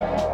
you